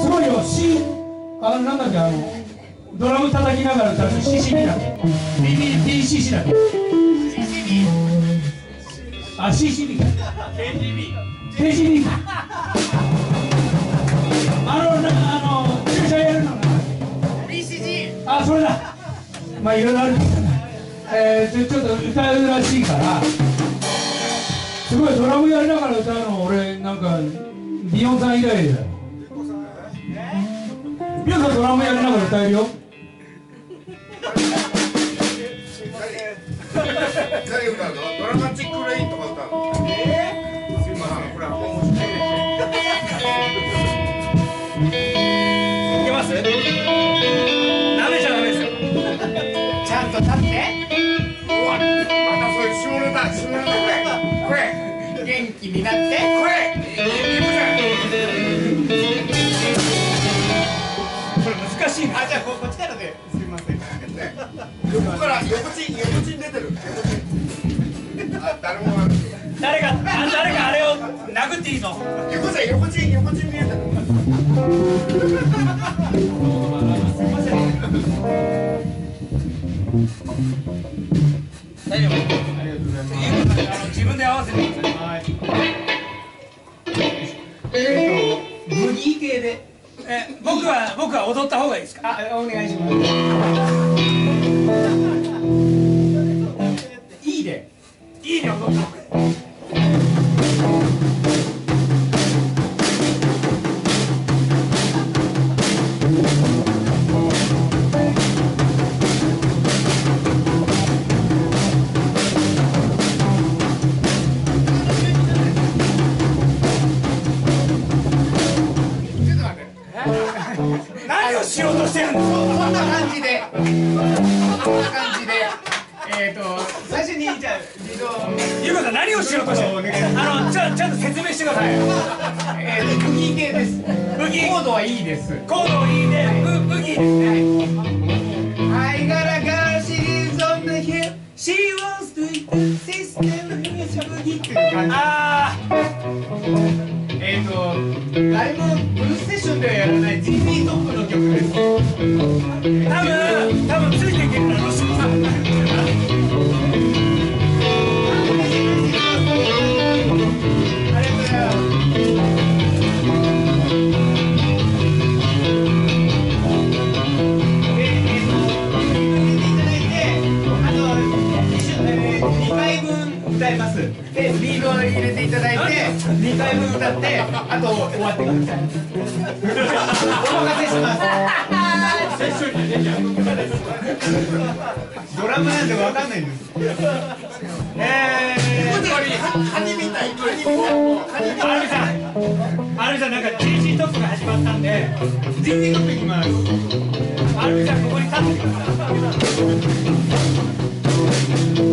すごいよ C あのなんだっけあのドラム叩きながら歌う CCB だ。っけ BBPCC だっけあ CCB か KGB KGB かあのなあの注射やるのな BCG あそれだ。まあいろいろあるけどえー、ちょっと歌うらしいからすごいドラムやりながら歌うの俺なんかビヨンさん以来だよビヨンさんドラムやりながら歌えるよ。何歌うのドラマチックレインとか歌うのえー、すいます？ダメじゃダメですよちゃんと立って。またそういう下ネタ下ネタこれこれ元気になって。じゃあここっちからですみません。横から横チン横チン出てる。あ誰も誰かあ誰かあれを殴っていいぞ横ちゃん横チン横チン見えてる。大丈夫？ありがとうえ僕は僕は踊った方がいいですか？あお願いします。ゆうこさん何をしようとしてあのちゃちゃんと説明してください。えー、ブギー系です。ブギー。コードはいいです。コードいいでブブギーですね。I she's on the hill, she wants to eat the system, っていう感じ。あえっ、ー、と、ライブブルーステーションではやらない2回分歌ってあと終わってくださいお任せしますドラムなんてわかんないんです。えカニみたいカニみたいカニみたいアルミさんアルミさんなんか GG トップが始まったんでー、全然トップいきます。アルミさんここに立ってください。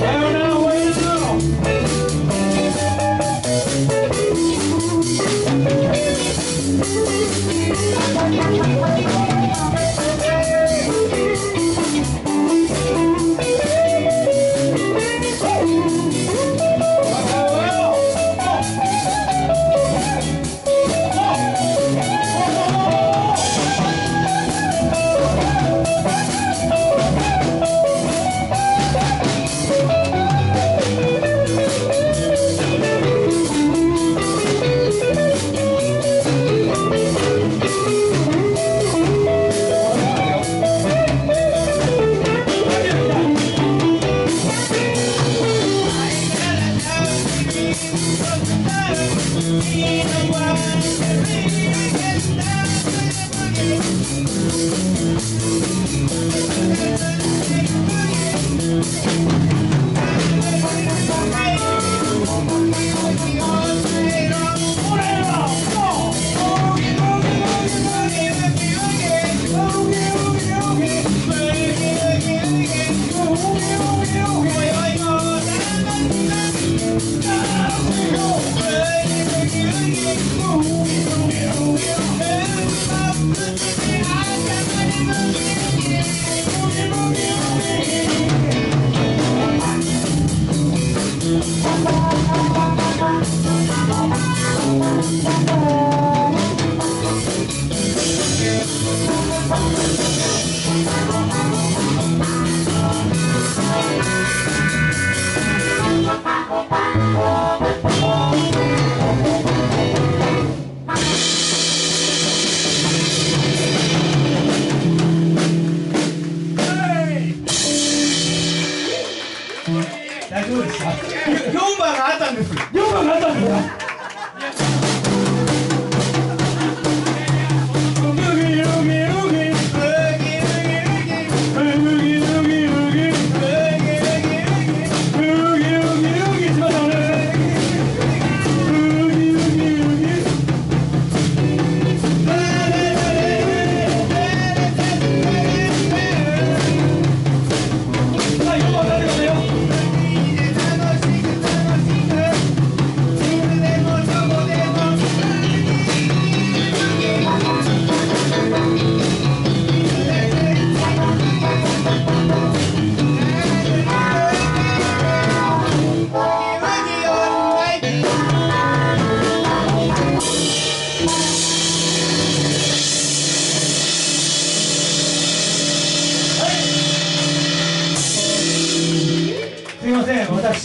Fair enough.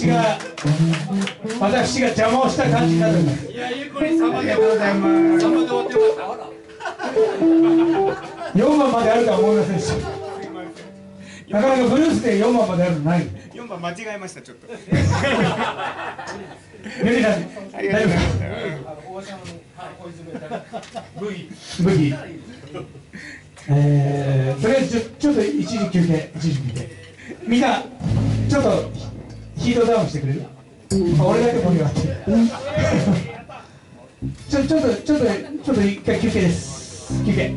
私が私が邪魔をした感じになってますいやゆうこりん3番でございます。3番で終わってよかった。ほら4番まであるとは思いませんでし。たなかなかブルースで4番まであるのない。4番間違えましたちょっと。ゆりさん大丈夫ですかブギ。えー、とりあえずちょちょっと一時休憩一時休憩。みんなちょっとヒートダウンしてくれる？あ俺だけ盛り上がってる。ちょちょっとちょっとちょっと一回休憩です。休憩